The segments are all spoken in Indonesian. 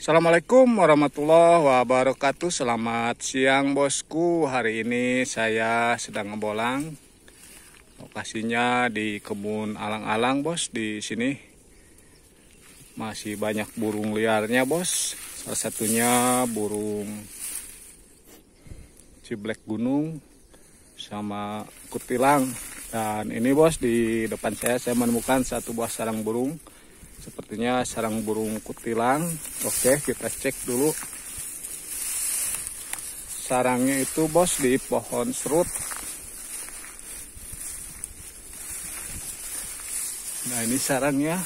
Assalamualaikum warahmatullahi wabarakatuh. Selamat siang bosku. Hari ini saya sedang ngebolang. Lokasinya di kebun alang-alang bos. Di sini Masih banyak burung liarnya bos. Salah satunya burung Ciblek gunung Sama kutilang. Dan ini bos di depan saya Saya menemukan satu buah sarang burung Sepertinya sarang burung kutilang. Oke, kita cek dulu. Sarangnya itu bos di pohon serut. Nah, ini sarangnya.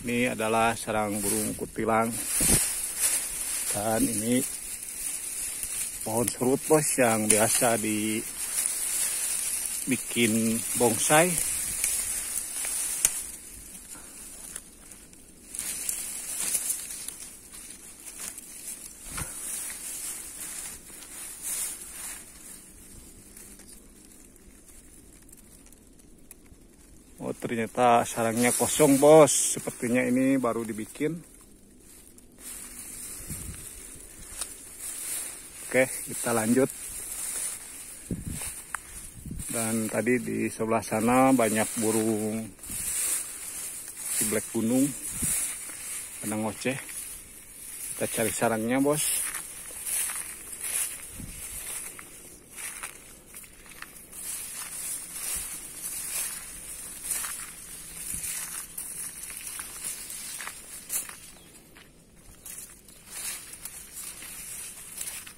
Ini adalah sarang burung kutilang. Dan ini pohon serut bos yang biasa dibikin bonsai ternyata sarangnya kosong bos. Sepertinya ini baru dibikin. Oke kita lanjut. Dan tadi di sebelah sana banyak burung Ciblek gunung. Kena ngoceh Kita cari sarangnya bos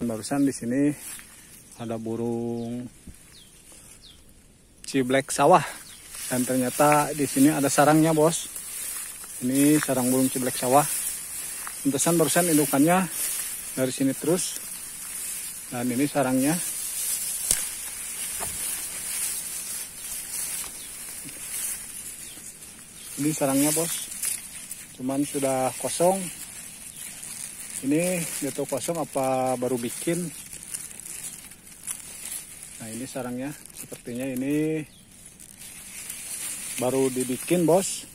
barusan di sini ada burung ciblek sawah. Dan ternyata di sini ada sarangnya bos. Ini sarang burung ciblek sawah. Tentusan barusan indukannya dari sini terus. Dan ini sarangnya. Ini sarangnya bos. Cuman sudah kosong ini itu kosong apa baru bikin? Nah ini sarangnya. Sepertinya ini baru dibikin bos.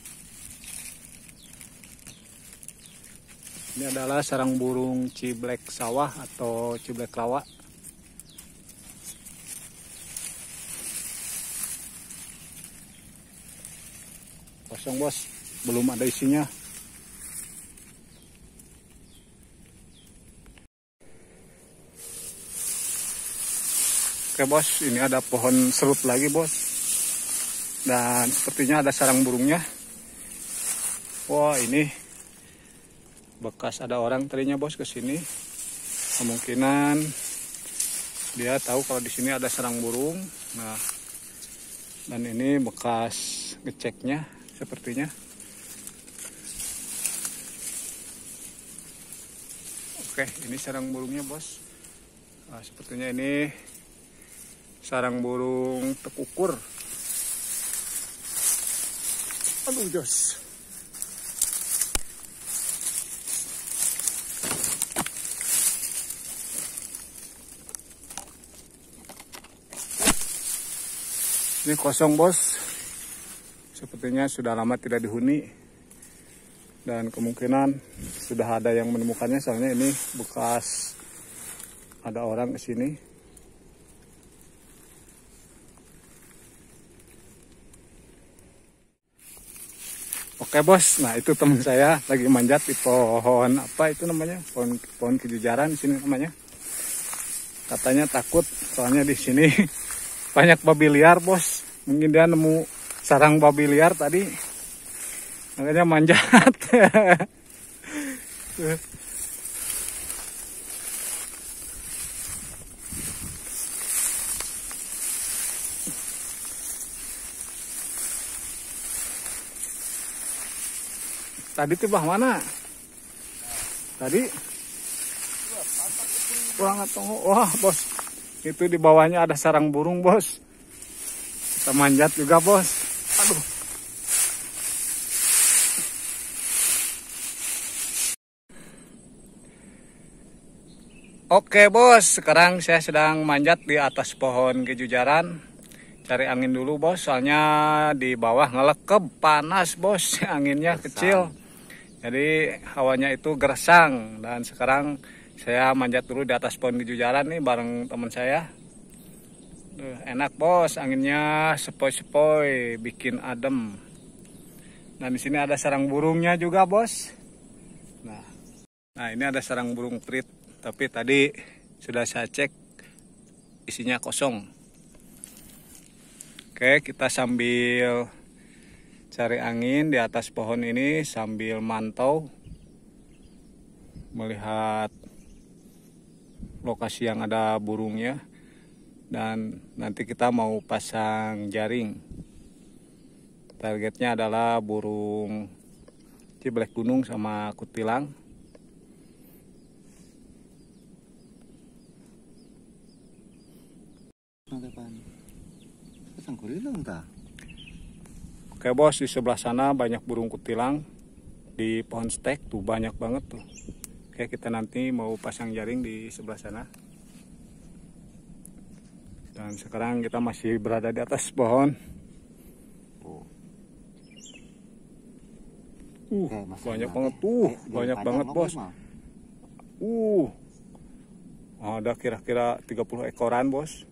Ini adalah sarang burung ciblek sawah atau ciblek rawa kosong bos. Belum ada isinya Oke bos, ini ada pohon serut lagi bos. Dan sepertinya ada sarang burungnya. Wah ini bekas ada orang tadinya bos ke sini. Kemungkinan dia tahu kalau di sini ada sarang burung. Nah, dan ini bekas ngeceknya sepertinya. Oke, ini sarang burungnya bos. Nah, sepertinya ini sarang burung tekukur. Aduh jos. Ini kosong bos. Sepertinya sudah lama tidak dihuni. Dan kemungkinan sudah ada yang menemukannya. Soalnya ini bekas ada orang ke sini Oke bos, nah itu teman saya lagi manjat di pohon apa itu namanya pohon pohon kejujaran di sini namanya. Katanya takut soalnya di sini banyak babi liar bos. Mungkin dia nemu sarang babi liar tadi, makanya manjat. Tadi tuh bah mana? Tadi? Wah, Wah, bos. Itu di bawahnya ada sarang burung, bos. Kita manjat juga, bos. Aduh. Oke, bos. Sekarang saya sedang manjat di atas pohon kejujaran cari angin dulu bos soalnya di bawah ngelekep panas bos anginnya kecil Jadi hawanya itu gersang dan sekarang saya manjat dulu di atas pohon kejujaran nih bareng teman saya. Duh, enak bos, anginnya sepoi-sepoi, bikin adem. Dan di sini ada sarang burungnya juga bos. Nah, nah ini ada sarang burung prit, tapi tadi sudah saya cek isinya kosong. Oke, kita sambil cari angin di atas pohon ini sambil mantau melihat lokasi yang ada burungnya dan nanti kita mau pasang jaring. Targetnya adalah burung ciblek gunung sama kutilang. Pasang kulilang tak Oke bos, di sebelah sana banyak burung kutilang di pohon stek tuh banyak banget tuh. Oke kita nanti mau pasang jaring di sebelah sana. Dan sekarang kita masih berada di atas pohon. oh. Uh, banyak banget tuh, Eh, banyak banget bos. Uh, ada kira-kira 30 ekoran bos.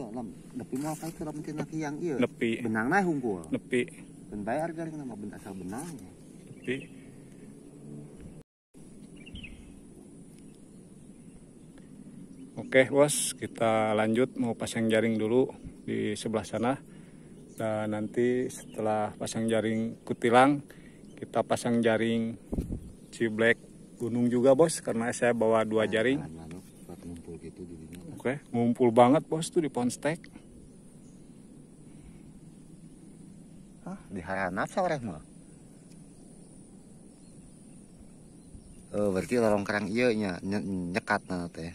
Itu lam nepi mau apa itu lam tina yang iya. Nepi, Benang naik hungkul. nepi, Dan bayar kali nama benda asal benang. nepi. Oke bos, kita lanjut mau pasang jaring dulu di sebelah sana. Dan nanti setelah pasang jaring kutilang, kita pasang jaring ciblek gunung juga bos, karena saya bawa dua jaring. Jalan lalu buat ngumpul gitu di sini. Oke, ngumpul banget bos tuh di pohon stek. Hah, di haranap sore mah. Oh, berarti lorong kerang iya nya nye- nyekat na teh.